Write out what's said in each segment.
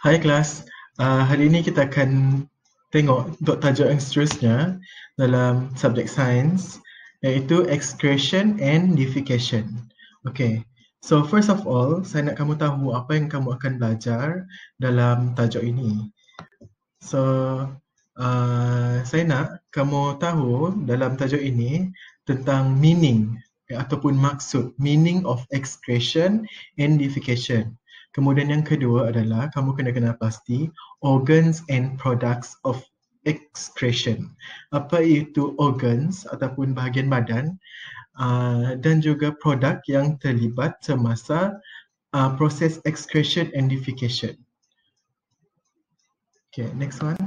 Hai kelas, uh, hari ini kita akan tengok untuk tajuk yang seterusnya dalam subjek sains iaitu excretion and defecation. Okay, so first of all, saya nak kamu tahu apa yang kamu akan belajar dalam tajuk ini. So, uh, saya nak kamu tahu dalam tajuk ini tentang meaning ataupun maksud, meaning of excretion and defecation. Kemudian yang kedua adalah kamu kena kenal pasti organs and products of excretion. Apa itu organs ataupun bahagian badan uh, dan juga produk yang terlibat semasa uh, proses excretion and defecation. Okay, next one.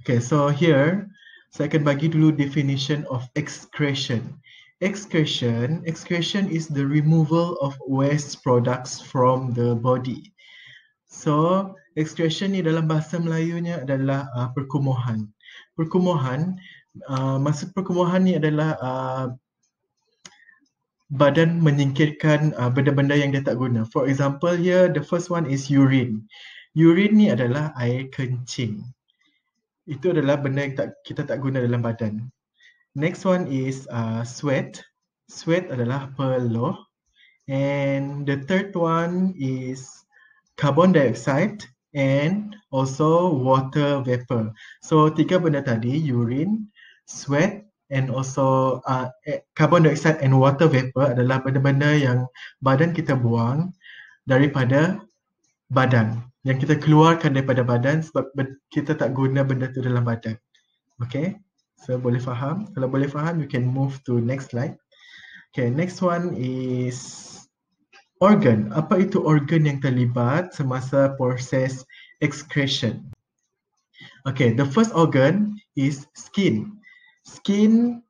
Okay, so here saya akan bagi dulu definition of excretion. Excretion, excretion is the removal of waste products from the body. So, excretion ni dalam bahasa Melayunya adalah uh, perkumuhan. Perkumuhan, uh, maksud perkumuhan ni adalah uh, badan menyingkirkan uh, benda-benda yang dia tak guna. For example here, the first one is urine. Urine ni adalah air kencing. Itu adalah benda yang tak, kita tak guna dalam badan. Next one is uh, sweat. Sweat adalah peluh. And the third one is carbon dioxide and also water vapor. So tiga benda tadi, urine, sweat and also uh, eh, carbon dioxide and water vapor adalah benda-benda yang badan kita buang daripada badan. Yang kita keluarkan daripada badan sebab kita tak guna benda tu dalam badan. Okay. So boleh faham? Kalau boleh faham, you can move to next slide. Okay, next one is organ. Apa itu organ yang terlibat semasa proses excretion? Okay, the first organ is skin. Skin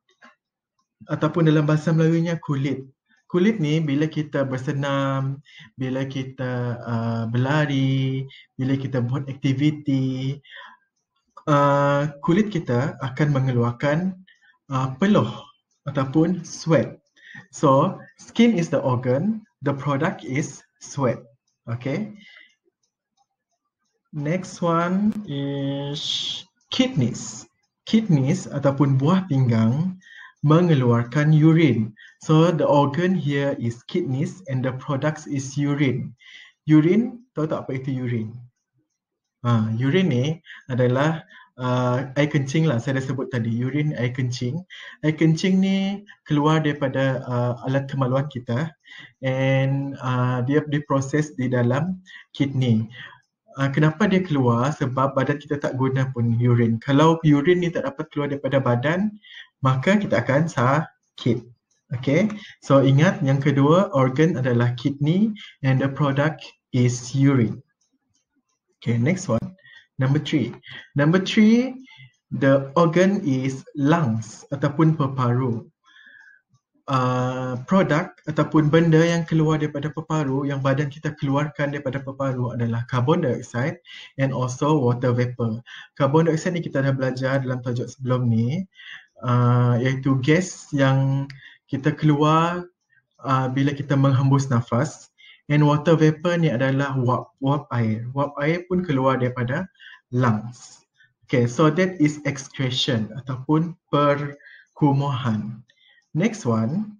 ataupun dalam bahasa Melayunya kulit. Kulit ni bila kita bersenam, bila kita uh, berlari, bila kita buat aktiviti, uh, kulit kita akan mengeluarkan uh, peluh ataupun sweat. So, skin is the organ, the product is sweat. Okay. Next one is kidneys. Kidneys ataupun buah pinggang mengeluarkan urine. So, the organ here is kidneys and the product is urine. Urine, tahu tak apa itu urine? Ha, urine ni adalah uh, air kencing lah, saya dah sebut tadi, urine air kencing. Air kencing ni keluar daripada uh, alat kemaluan kita and uh, dia diproses di dalam kidney. Uh, kenapa dia keluar? Sebab badan kita tak guna pun urine. Kalau urine ni tak dapat keluar daripada badan, maka kita akan sakit. Okay, so ingat yang kedua organ adalah kidney and the product is urine. Okay, next one. Number three. Number three, the organ is lungs ataupun peparu. Uh, produk ataupun benda yang keluar daripada peparu yang badan kita keluarkan daripada peparu adalah carbon dioxide and also water vapor. Carbon dioxide ni kita dah belajar dalam tajuk sebelum ni uh, iaitu gas yang kita keluar uh, bila kita menghembus nafas And water vapor ni adalah wap, wap air. Wap air pun keluar daripada lungs. Okay, so that is excretion ataupun perkumuhan. Next one.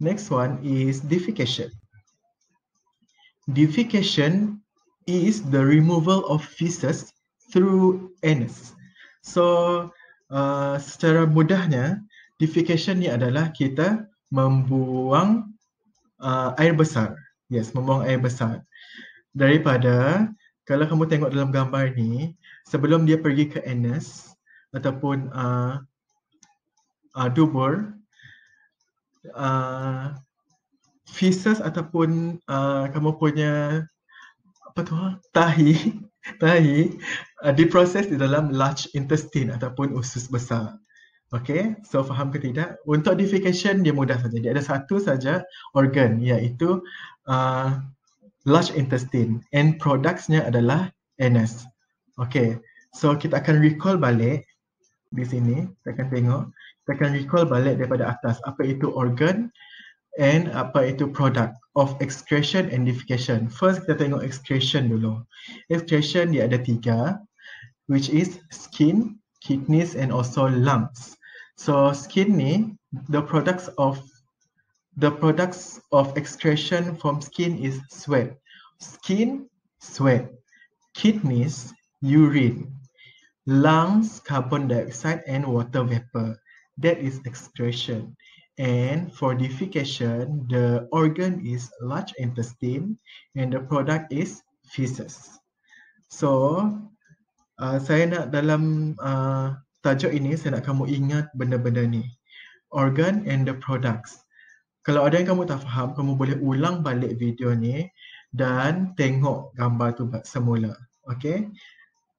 Next one is defecation. Defecation is the removal of feces through anus. So, uh, secara mudahnya, defecation ni adalah kita membuang uh, air besar. Yes, membuang air besar. Daripada kalau kamu tengok dalam gambar ni, sebelum dia pergi ke anus ataupun uh, uh, dubur, uh, feces ataupun uh, kamu punya apa tu tahi tahi uh, diproses di dalam large intestine ataupun usus besar. Okay, so faham ke tidak? Untuk defecation dia mudah saja. Dia ada satu saja organ iaitu uh, large intestine and productsnya adalah anus. Okay, so kita akan recall balik di sini. Kita akan tengok. Kita akan recall balik daripada atas. Apa itu organ and apa itu product of excretion and defecation. First kita tengok excretion dulu. Excretion dia ada tiga which is skin, kidneys and also lungs. So skin ni the products of the products of excretion from skin is sweat. Skin, sweat. Kidneys, urine. Lungs, carbon dioxide and water vapor. That is excretion. And for defecation, the organ is large intestine and the product is feces. So, uh, saya nak dalam uh, tajuk ini, saya nak kamu ingat benda-benda ni. Organ and the products. Kalau ada yang kamu tak faham, kamu boleh ulang balik video ni dan tengok gambar tu semula. Okay?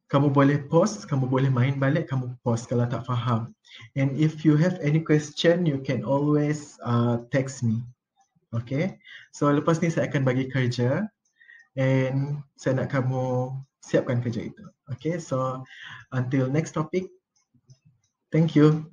kamu boleh pause, kamu boleh main balik, kamu pause kalau tak faham. And if you have any question, you can always uh, text me. Okay, so lepas ni saya akan bagi kerja and saya nak kamu siapkan kerja itu. Okay, so until next topic, thank you.